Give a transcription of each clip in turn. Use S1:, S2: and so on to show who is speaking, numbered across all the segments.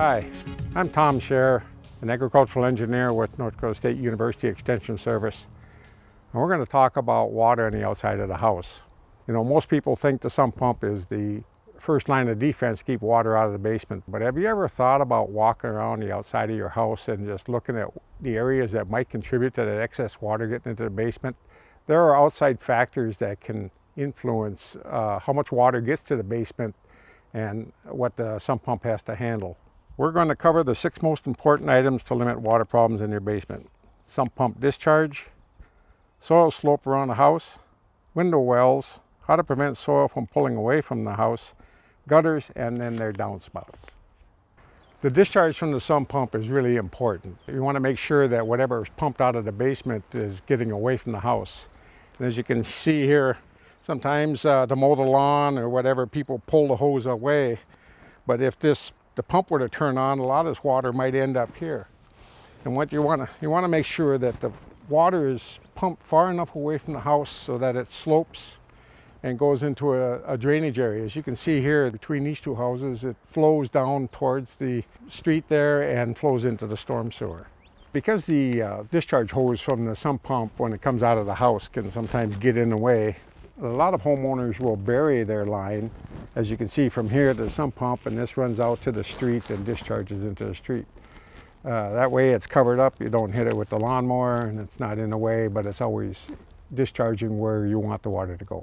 S1: Hi, I'm Tom Scherer, an agricultural engineer with North Dakota State University Extension Service. And we're going to talk about water on the outside of the house. You know, most people think the sump pump is the first line of defense to keep water out of the basement. But have you ever thought about walking around the outside of your house and just looking at the areas that might contribute to that excess water getting into the basement? There are outside factors that can influence uh, how much water gets to the basement and what the sump pump has to handle. We're going to cover the six most important items to limit water problems in your basement. Sump pump discharge, soil slope around the house, window wells, how to prevent soil from pulling away from the house, gutters, and then their downspouts. The discharge from the sump pump is really important. You want to make sure that whatever is pumped out of the basement is getting away from the house. And as you can see here, sometimes uh, to mow the lawn or whatever, people pull the hose away. But if this the pump were to turn on, a lot of this water might end up here. And what you want to you want to make sure that the water is pumped far enough away from the house so that it slopes and goes into a, a, drainage area. As you can see here between these two houses, it flows down towards the street there and flows into the storm sewer. Because the uh, discharge hose from the sump pump when it comes out of the house can sometimes get in the way, a lot of homeowners will bury their line, as you can see from here to the sump pump, and this runs out to the street and discharges into the street. Uh, that way it's covered up, you don't hit it with the lawnmower, and it's not in the way, but it's always discharging where you want the water to go.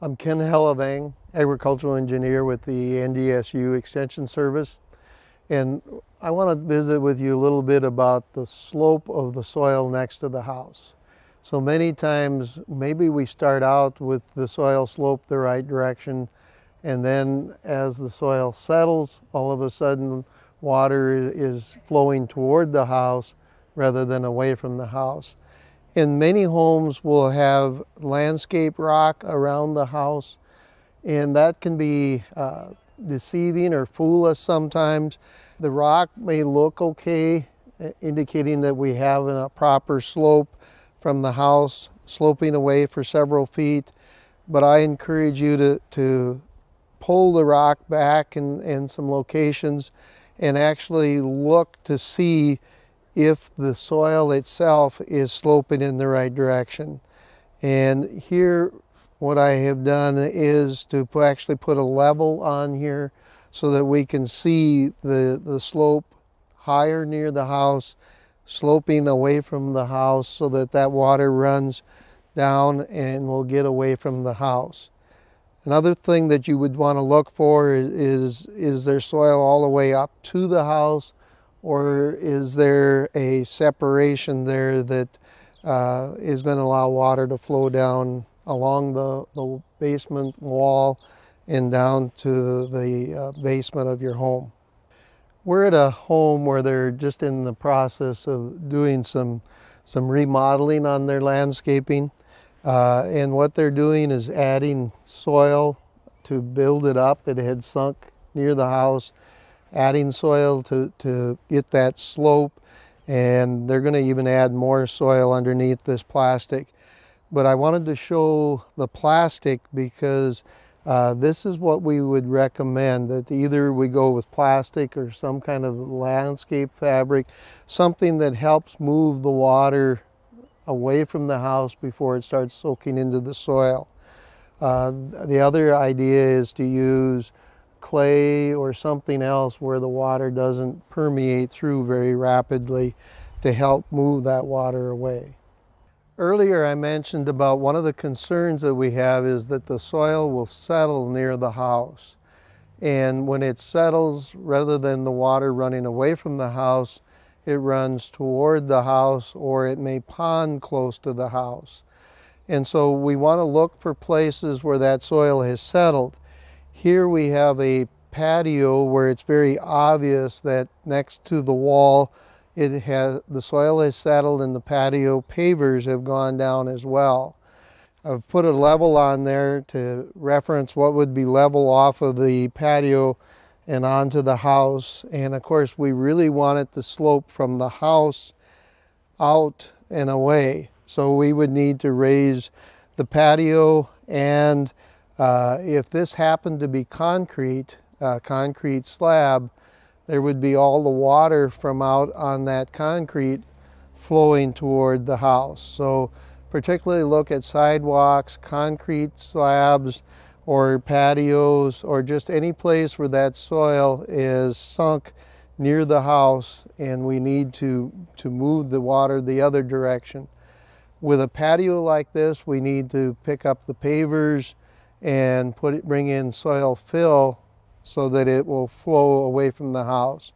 S2: I'm Ken Hellevang, agricultural engineer with the NDSU Extension Service. And I want to visit with you a little bit about the slope of the soil next to the house. So many times, maybe we start out with the soil slope the right direction, and then as the soil settles, all of a sudden water is flowing toward the house rather than away from the house. And many homes will have landscape rock around the house, and that can be uh, deceiving or fool us sometimes. The rock may look okay, indicating that we have a proper slope from the house, sloping away for several feet. But I encourage you to, to pull the rock back in, in some locations and actually look to see if the soil itself is sloping in the right direction. And here what I have done is to actually put a level on here so that we can see the, the slope higher near the house, sloping away from the house so that that water runs down and will get away from the house. Another thing that you would want to look for is, is, there soil all the way up to the house or is there a separation there that uh, is going to allow water to flow down along the, the basement wall and down to the uh, basement of your home. We're at a home where they're just in the process of doing some, some remodeling on their landscaping. Uh, and what they're doing is adding soil to build it up. It had sunk near the house adding soil to, to get that slope and they're going to even add more soil underneath this plastic. But I wanted to show the plastic because uh, this is what we would recommend that either we go with plastic or some kind of landscape fabric, something that helps move the water away from the house before it starts soaking into the soil. Uh, the other idea is to use clay or something else where the water doesn't permeate through very rapidly to help move that water away. Earlier I mentioned about one of the concerns that we have is that the soil will settle near the house. And when it settles, rather than the water running away from the house, it runs toward the house or it may pond close to the house. And so we want to look for places where that soil has settled. Here we have a patio where it's very obvious that next to the wall it has the soil has settled and the patio pavers have gone down as well. I've put a level on there to reference what would be level off of the patio and onto the house. And of course, we really want it to slope from the house out and away. So we would need to raise the patio and uh, if this happened to be concrete, uh, concrete slab, there would be all the water from out on that concrete flowing toward the house. So particularly look at sidewalks, concrete slabs, or patios, or just any place where that soil is sunk near the house and we need to, to move the water the other direction. With a patio like this, we need to pick up the pavers and put it, bring in soil fill so that it will flow away from the house.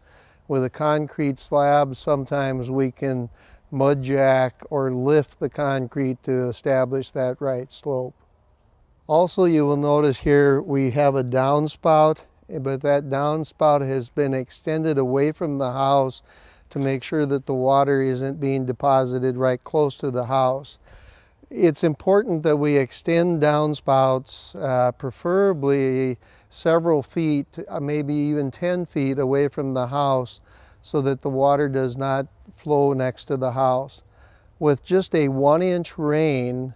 S2: With a concrete slab, sometimes we can mud jack or lift the concrete to establish that right slope. Also, you will notice here we have a downspout, but that downspout has been extended away from the house to make sure that the water isn't being deposited right close to the house. It's important that we extend downspouts, uh, preferably several feet, uh, maybe even 10 feet away from the house so that the water does not flow next to the house. With just a one inch rain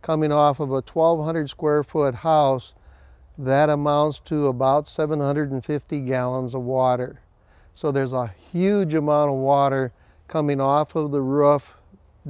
S2: coming off of a 1200 square foot house, that amounts to about 750 gallons of water. So there's a huge amount of water coming off of the roof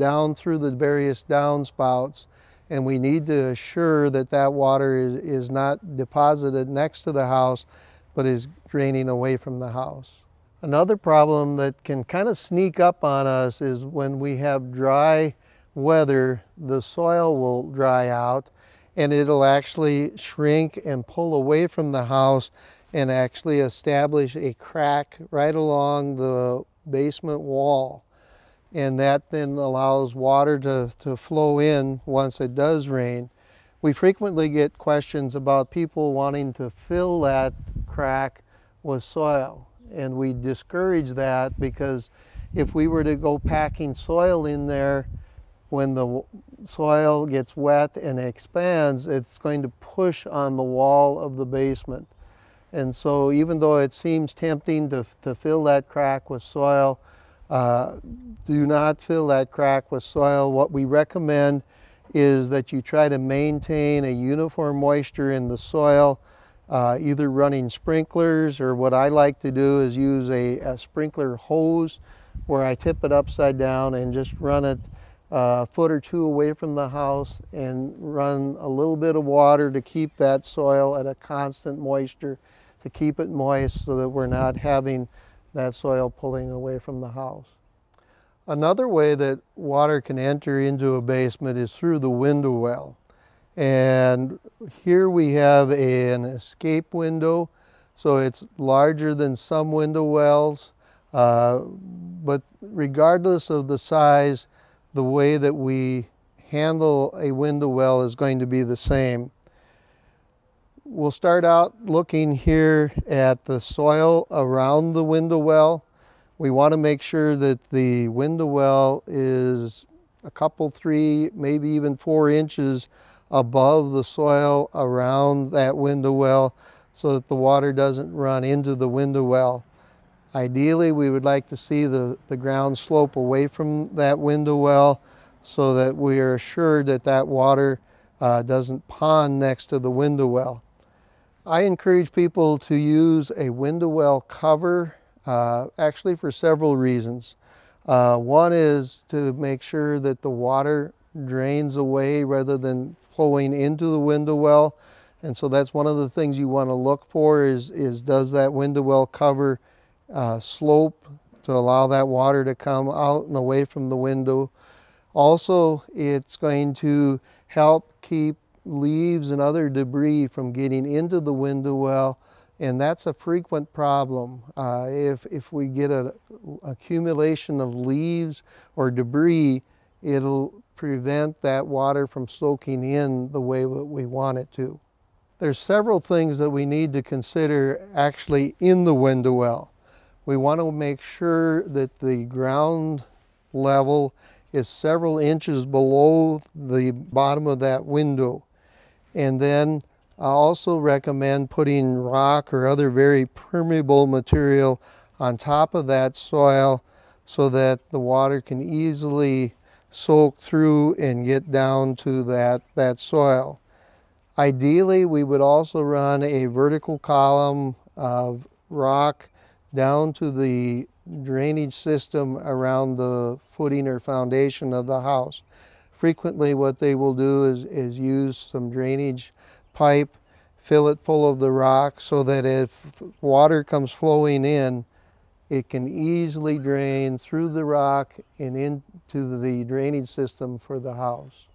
S2: down through the various downspouts and we need to assure that that water is, is not deposited next to the house but is draining away from the house. Another problem that can kind of sneak up on us is when we have dry weather, the soil will dry out and it'll actually shrink and pull away from the house and actually establish a crack right along the basement wall. And that then allows water to, to flow in once it does rain. We frequently get questions about people wanting to fill that crack with soil and we discourage that because if we were to go packing soil in there when the soil gets wet and expands it's going to push on the wall of the basement and so even though it seems tempting to, to fill that crack with soil do not fill that crack with soil. What we recommend is that you try to maintain a uniform moisture in the soil uh, either running sprinklers or what I like to do is use a, a, sprinkler hose where I tip it upside down and just run it uh, a foot or two away from the house and run a little bit of water to keep that soil at a constant moisture to keep it moist so that we're not having that soil pulling away from the house. Another way that water can enter into a basement is through the window well. And here we have a, an escape window. So it's larger than some window wells. Uh, but regardless of the size, the way that we handle a window well is going to be the same. We'll start out looking here at the soil around the window well. We want to make sure that the window well is a couple, three, maybe even four inches above the soil around that window well so that the water doesn't run into the window well. Ideally, we would like to see the, the ground slope away from that window well so that we are assured that that water uh, doesn't pond next to the window well. I encourage people to use a window well cover uh, actually for several reasons. Uh, one is to make sure that the water drains away rather than flowing into the window well. And so that's one of the things you want to look for is, is does that window well cover uh, slope to allow that water to come out and away from the window. Also, it's going to help keep leaves and other debris from getting into the window well and that's a frequent problem. Uh, if, if we get an accumulation of leaves or debris, it'll prevent that water from soaking in the way that we want it to. There's several things that we need to consider actually in the window well. We want to make sure that the ground level is several inches below the bottom of that window. And then I also recommend putting rock or other very permeable material on top of that soil so that the water can easily soak through and get down to that, that soil. Ideally, we would also run a vertical column of rock down to the drainage system around the footing or foundation of the house. Frequently what they will do is, is use some drainage pipe, fill it full of the rock so that if water comes flowing in, it can easily drain through the rock and into the drainage system for the house.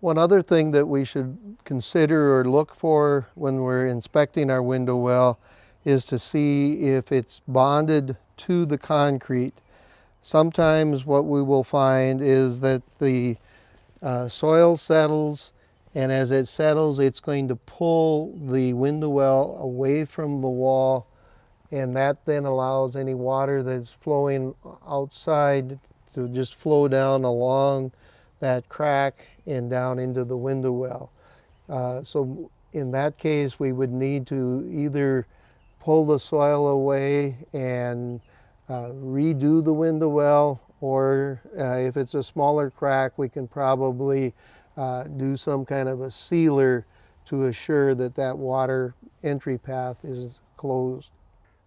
S2: One other thing that we should consider or look for when we're inspecting our window well is to see if it's bonded to the concrete. Sometimes what we will find is that the uh, soil settles and as it settles it's going to pull the window well away from the wall and that then allows any water that's flowing outside to just flow down along that crack and down into the window well. Uh, so in that case, we would need to either pull the soil away and uh, redo the window well, or uh, if it's a smaller crack, we can probably uh, do some kind of a sealer to assure that that water entry path is closed.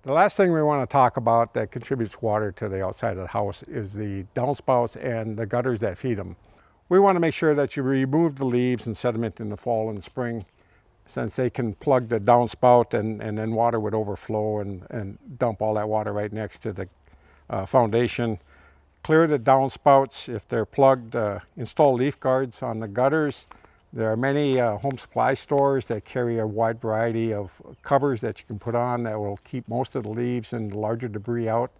S1: The last thing we want to talk about that contributes water to the outside of the house is the downspouts and the gutters that feed them. We want to make sure that you remove the leaves and sediment in the fall and spring since they can plug the downspout and, and then water would overflow and, and dump all that water right next to the uh, foundation. Clear the downspouts if they're plugged. Uh, install leaf guards on the gutters there are many uh, home supply stores that carry a wide variety of covers that you can put on that will keep most of the leaves and the larger debris out.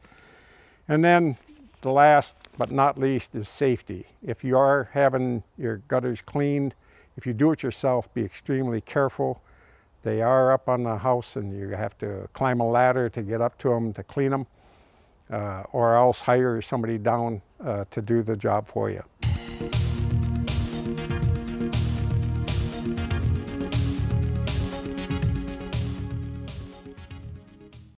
S1: And then the last but not least is safety. If you are having your gutters cleaned, if you do it yourself, be extremely careful. They are up on the house and you have to climb a ladder to get up to them to clean them or else hire somebody down uh, to do the job for you.